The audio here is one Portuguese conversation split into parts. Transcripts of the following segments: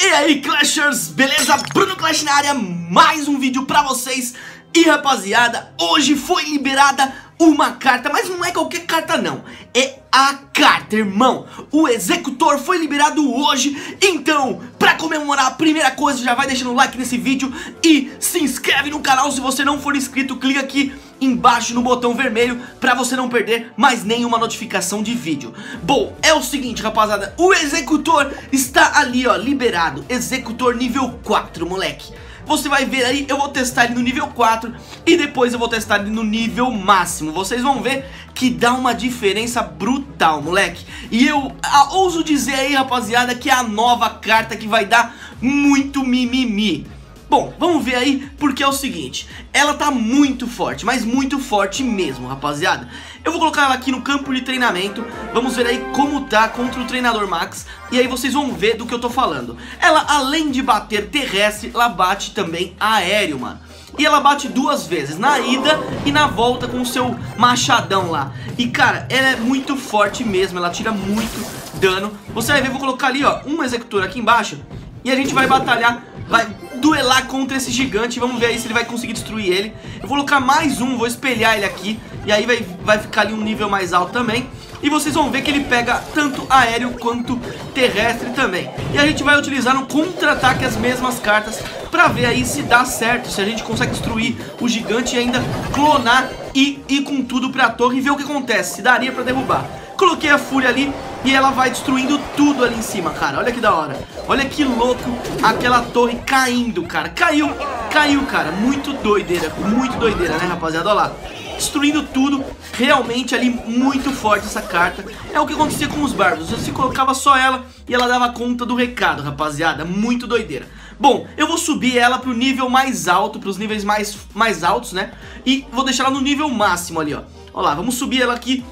E aí, Clashers, beleza? Bruno Clash na área, mais um vídeo pra vocês. E rapaziada, hoje foi liberada uma carta, mas não é qualquer carta não É a carta, irmão O Executor foi liberado hoje Então, pra comemorar, a primeira coisa, já vai deixando o like nesse vídeo E se inscreve no canal se você não for inscrito Clica aqui embaixo no botão vermelho para você não perder mais nenhuma notificação de vídeo. Bom, é o seguinte, rapaziada, o executor está ali, ó, liberado. Executor nível 4, moleque. Você vai ver aí, eu vou testar ele no nível 4 e depois eu vou testar ele no nível máximo. Vocês vão ver que dá uma diferença brutal, moleque. E eu a, ouso dizer aí, rapaziada, que é a nova carta que vai dar muito mimimi. Bom, vamos ver aí, porque é o seguinte Ela tá muito forte, mas muito forte mesmo, rapaziada. Eu vou colocar ela aqui no campo de treinamento Vamos ver aí como tá contra o treinador Max E aí vocês vão ver do que eu tô falando. Ela, além de bater terrestre, ela bate também aéreo, mano. E ela bate duas vezes, na ida e na volta com o seu machadão lá. E cara, ela é muito forte mesmo, ela tira muito dano. Você vai ver, vou colocar ali ó, um executor aqui embaixo E a gente vai batalhar, vai duelar contra esse gigante. Vamos ver aí se ele vai conseguir destruir ele. Eu vou colocar mais um, vou espelhar ele aqui. E aí vai, vai ficar ali um nível mais alto também. E vocês vão ver que ele pega tanto aéreo quanto terrestre também. E a gente vai utilizar no contra-ataque as mesmas cartas pra ver aí se dá certo, se a gente consegue destruir o gigante e ainda clonar e ir com tudo pra torre e ver o que acontece, se daria pra derrubar. Coloquei a fúria ali e ela vai destruindo tudo ali em cima, cara. Olha que da hora. Olha que louco aquela torre caindo, cara. Caiu, caiu, cara. Muito doideira, muito doideira, né, rapaziada? Olha lá. Destruindo tudo, realmente ali muito forte essa carta É o que acontecia com os bárbaros, você colocava só ela e ela dava conta do recado, rapaziada Muito doideira Bom, eu vou subir ela pro nível mais alto, pros níveis mais, mais altos, né? E vou deixar ela no nível máximo ali, ó Olha lá, vamos subir ela aqui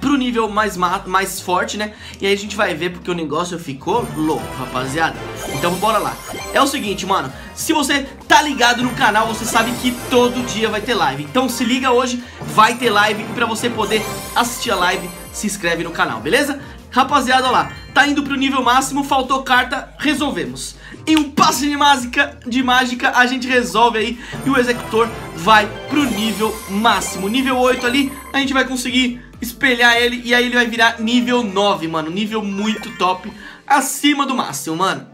pro nível mais, mais forte, né? E aí a gente vai ver porque o negócio ficou louco, rapaziada. Então bora lá. É o seguinte, mano, se você tá ligado no canal, você sabe que todo dia vai ter live. Então se liga hoje, vai ter live e pra você poder assistir a live, se inscreve no canal, beleza? Rapaziada, olha lá, tá indo pro nível máximo, faltou carta, resolvemos. Em um passe de mágica, de mágica a gente resolve aí e o executor vai pro nível máximo. Nível 8 ali, a gente vai conseguir espelhar ele e aí ele vai virar nível 9, mano. Nível muito top, acima do máximo, mano.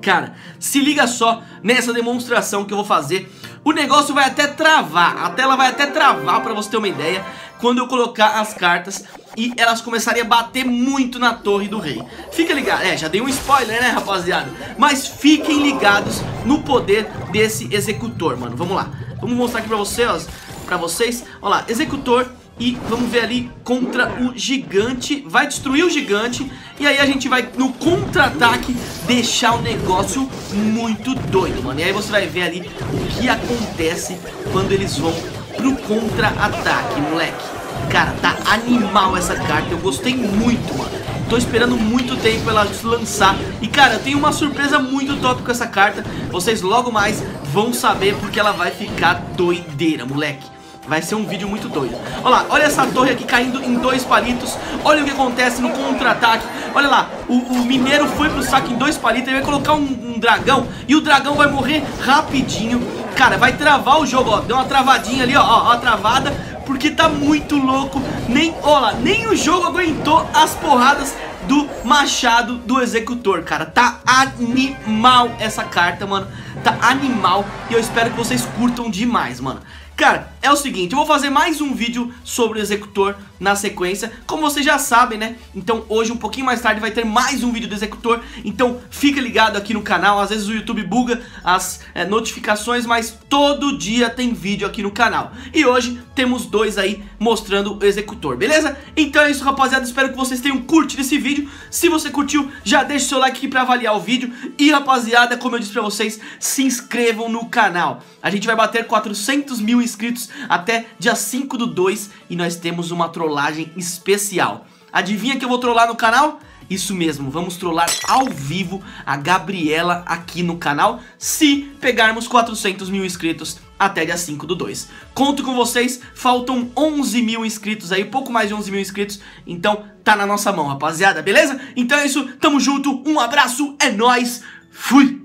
Cara, se liga só nessa demonstração que eu vou fazer. O negócio vai até travar, a tela vai até travar pra você ter uma ideia quando eu colocar as cartas e elas começarem a bater muito na torre do rei. Fica ligado, é, já dei um spoiler, né, rapaziada? Mas fiquem ligados no poder desse executor, mano. Vamos lá, vamos mostrar aqui pra vocês, pra vocês. Olha lá, executor e vamos ver ali contra o gigante. Vai destruir o gigante. E aí a gente vai no contra-ataque Deixar o negócio muito doido, mano. E aí você vai ver ali o que acontece Quando eles vão pro contra-ataque, moleque. Cara, tá animal essa carta. Eu gostei muito, mano. Tô esperando muito tempo ela lançar. E cara, eu tenho uma surpresa muito top com essa carta. Vocês logo mais vão saber Porque ela vai ficar doideira, moleque Vai ser um vídeo muito doido. Olha lá, olha essa torre aqui caindo em dois palitos. Olha o que acontece no contra-ataque. Olha lá, o, o, mineiro foi pro saco em dois palitos Ele vai colocar um, um, dragão E o dragão vai morrer rapidinho. Cara, vai travar o jogo, ó. Deu uma travadinha ali, ó, ó, ó travada Porque tá muito louco. Nem, olha nem o jogo aguentou as porradas do machado do executor, cara. Tá animal essa carta, mano. Tá animal E eu espero que vocês curtam demais, mano. Cara, é o seguinte, eu vou fazer mais um vídeo sobre o executor na sequência, como vocês já sabem, né? Então hoje, um pouquinho mais tarde, vai ter mais um vídeo do executor, então fica ligado aqui no canal, às vezes o YouTube buga as é, notificações, mas todo dia tem vídeo aqui no canal. E hoje temos dois aí mostrando o executor, beleza? Então é isso, rapaziada, espero que vocês tenham curtido esse vídeo, se você curtiu, já deixa o seu like aqui pra avaliar o vídeo, e rapaziada, como eu disse pra vocês, se inscrevam no canal. A gente vai bater 400 mil inscritos até dia 5 do 2 e nós temos uma trollagem especial. Adivinha que eu vou trollar no canal? Isso mesmo, vamos trollar ao vivo a Gabriela aqui no canal se pegarmos 400 mil inscritos até dia 5 do 2. Conto com vocês, faltam 11 mil inscritos aí, pouco mais de 11 mil inscritos, então tá na nossa mão, rapaziada, beleza? Então é isso, tamo junto, um abraço, é nóis, fui!